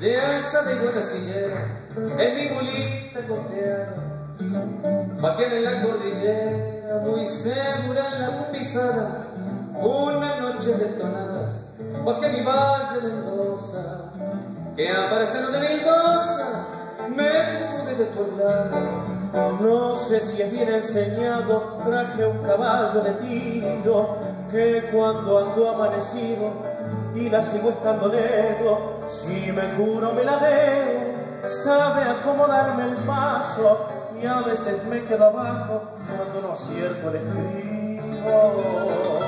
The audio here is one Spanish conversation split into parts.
De asa de buena en mi mulita costeada, vaquean en la cordillera, muy segura en la pisada, una noche de tonadas, bajé mi valle Mendoza, que aparecieron de mil cosas, No sé si es bien enseñado, traje un caballo de tiro, que cuando ando amanecido y la sigo estando negro, si me curo me la deo, sabe acomodarme el paso y a veces me quedo abajo cuando no acierto el escribo.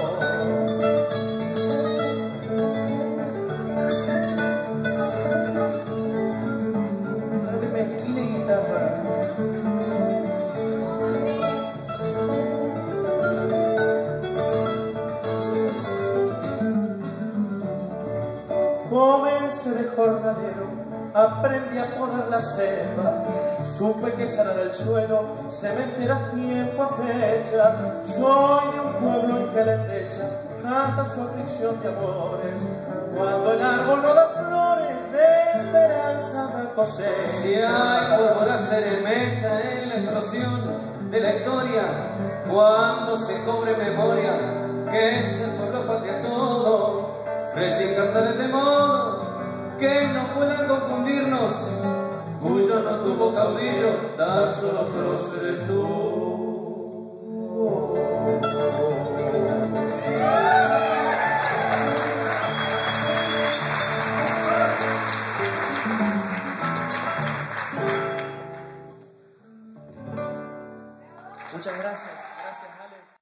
Comencé de jornalero, aprendí a poner la cepa, supe que sanar el suelo se meterá tiempo a fecha. Soy de un pueblo en que la endecha canta su aflicción de amores, cuando el árbol no da flores de esperanza da. Si hay por hacer mecha en la explosión de la historia, cuando se cobre memoria, no puedan confundirnos, cuyo no tuvo caudillo, tan solo prócer tú. Muchas gracias.